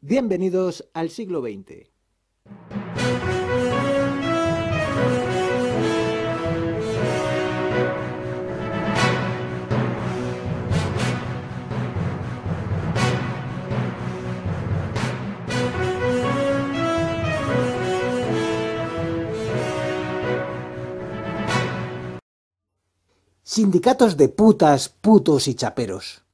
Bienvenidos al siglo XX. Sindicatos de putas, putos y chaperos.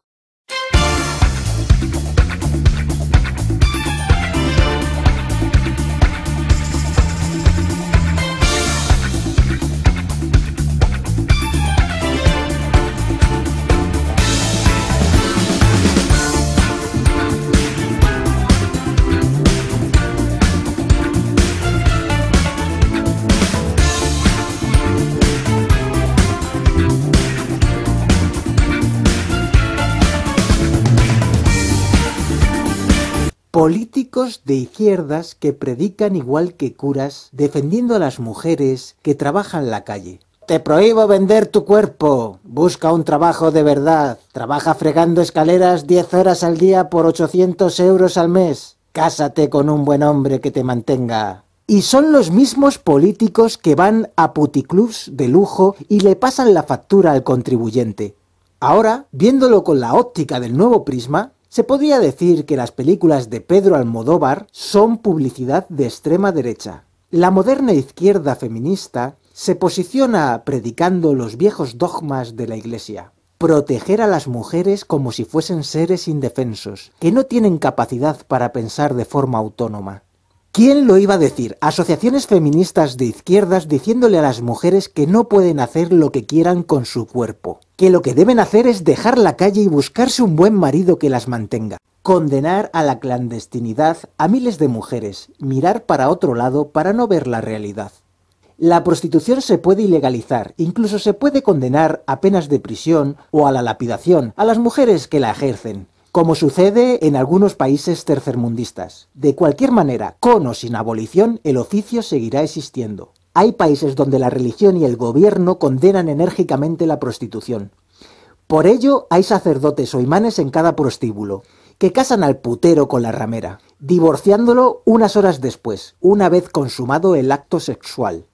Políticos de izquierdas que predican igual que curas, defendiendo a las mujeres que trabajan la calle. Te prohíbo vender tu cuerpo. Busca un trabajo de verdad. Trabaja fregando escaleras 10 horas al día por 800 euros al mes. Cásate con un buen hombre que te mantenga. Y son los mismos políticos que van a puticlubs de lujo y le pasan la factura al contribuyente. Ahora, viéndolo con la óptica del nuevo prisma, se podría decir que las películas de Pedro Almodóvar son publicidad de extrema derecha. La moderna izquierda feminista se posiciona predicando los viejos dogmas de la Iglesia. Proteger a las mujeres como si fuesen seres indefensos, que no tienen capacidad para pensar de forma autónoma. ¿Quién lo iba a decir? Asociaciones feministas de izquierdas diciéndole a las mujeres que no pueden hacer lo que quieran con su cuerpo, que lo que deben hacer es dejar la calle y buscarse un buen marido que las mantenga. Condenar a la clandestinidad a miles de mujeres, mirar para otro lado para no ver la realidad. La prostitución se puede ilegalizar, incluso se puede condenar a penas de prisión o a la lapidación a las mujeres que la ejercen, como sucede en algunos países tercermundistas. De cualquier manera, con o sin abolición, el oficio seguirá existiendo. Hay países donde la religión y el gobierno condenan enérgicamente la prostitución. Por ello, hay sacerdotes o imanes en cada prostíbulo, que casan al putero con la ramera, divorciándolo unas horas después, una vez consumado el acto sexual.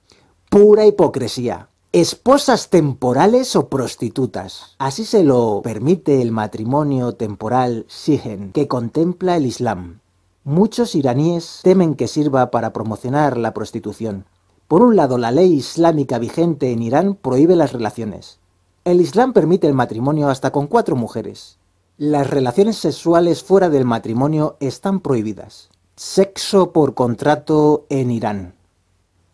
Pura hipocresía, esposas temporales o prostitutas. Así se lo permite el matrimonio temporal Sigen, que contempla el Islam. Muchos iraníes temen que sirva para promocionar la prostitución. Por un lado, la ley islámica vigente en Irán prohíbe las relaciones. El Islam permite el matrimonio hasta con cuatro mujeres. Las relaciones sexuales fuera del matrimonio están prohibidas. Sexo por contrato en Irán.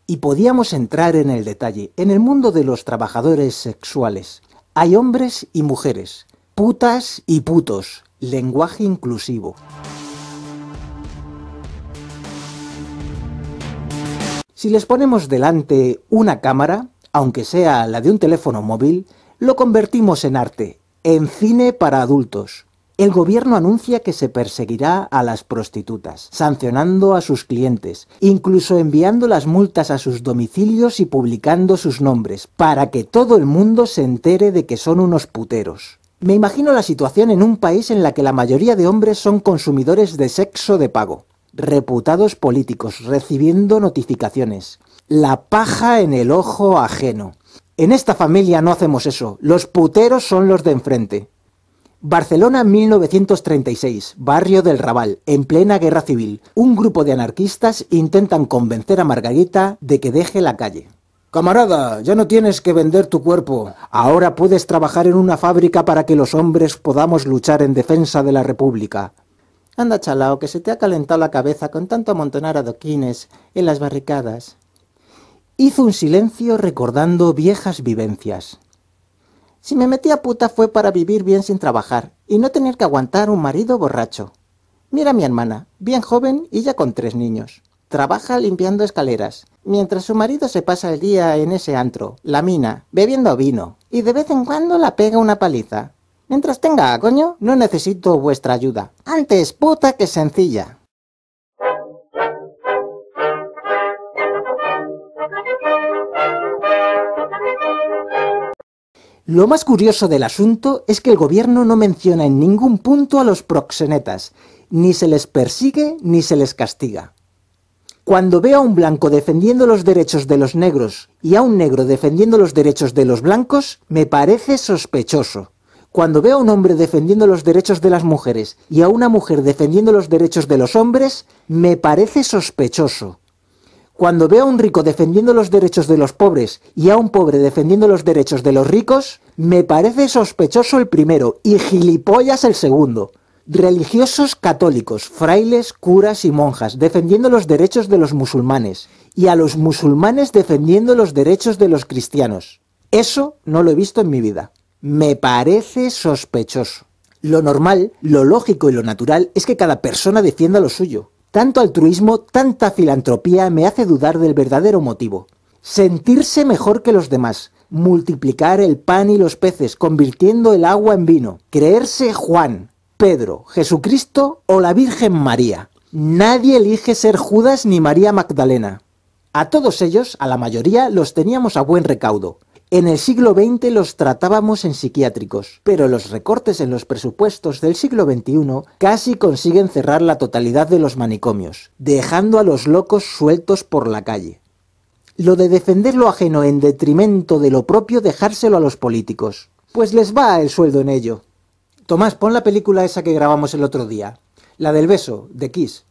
Y podíamos entrar en el detalle. En el mundo de los trabajadores sexuales hay hombres y mujeres, putas y putos, lenguaje inclusivo. Si les ponemos delante una cámara, aunque sea la de un teléfono móvil, lo convertimos en arte, en cine para adultos, el gobierno anuncia que se perseguirá a las prostitutas, sancionando a sus clientes, incluso enviando las multas a sus domicilios y publicando sus nombres, para que todo el mundo se entere de que son unos puteros. Me imagino la situación en un país en la que la mayoría de hombres son consumidores de sexo de pago, reputados políticos, recibiendo notificaciones. La paja en el ojo ajeno. En esta familia no hacemos eso, los puteros son los de enfrente. Barcelona 1936, barrio del Raval, en plena guerra civil. Un grupo de anarquistas intentan convencer a Margarita de que deje la calle. Camarada, ya no tienes que vender tu cuerpo. Ahora puedes trabajar en una fábrica para que los hombres podamos luchar en defensa de la República. Anda, chalao, que se te ha calentado la cabeza con tanto amontonar adoquines en las barricadas. Hizo un silencio recordando viejas vivencias. Si me metí a puta fue para vivir bien sin trabajar y no tener que aguantar un marido borracho. Mira a mi hermana, bien joven y ya con tres niños. Trabaja limpiando escaleras, mientras su marido se pasa el día en ese antro, la mina, bebiendo vino, y de vez en cuando la pega una paliza. Mientras tenga, coño, no necesito vuestra ayuda. Antes puta que sencilla. Lo más curioso del asunto es que el gobierno no menciona en ningún punto a los proxenetas, ni se les persigue ni se les castiga. Cuando veo a un blanco defendiendo los derechos de los negros y a un negro defendiendo los derechos de los blancos, me parece sospechoso. Cuando veo a un hombre defendiendo los derechos de las mujeres y a una mujer defendiendo los derechos de los hombres, me parece sospechoso. Cuando veo a un rico defendiendo los derechos de los pobres y a un pobre defendiendo los derechos de los ricos, me parece sospechoso el primero y gilipollas el segundo. Religiosos católicos, frailes, curas y monjas defendiendo los derechos de los musulmanes y a los musulmanes defendiendo los derechos de los cristianos. Eso no lo he visto en mi vida. Me parece sospechoso. Lo normal, lo lógico y lo natural es que cada persona defienda lo suyo. Tanto altruismo, tanta filantropía me hace dudar del verdadero motivo. Sentirse mejor que los demás, multiplicar el pan y los peces, convirtiendo el agua en vino, creerse Juan, Pedro, Jesucristo o la Virgen María. Nadie elige ser Judas ni María Magdalena. A todos ellos, a la mayoría, los teníamos a buen recaudo. En el siglo XX los tratábamos en psiquiátricos, pero los recortes en los presupuestos del siglo XXI casi consiguen cerrar la totalidad de los manicomios, dejando a los locos sueltos por la calle. Lo de defender lo ajeno en detrimento de lo propio dejárselo a los políticos, pues les va el sueldo en ello. Tomás, pon la película esa que grabamos el otro día, la del beso, de Kiss.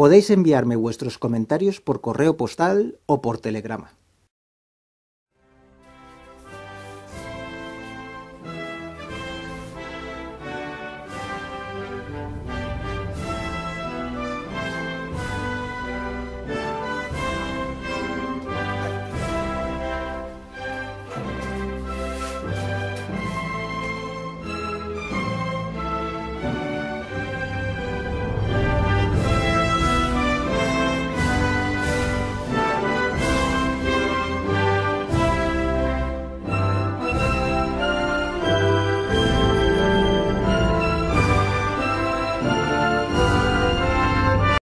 Podéis enviarme vuestros comentarios por correo postal o por telegrama.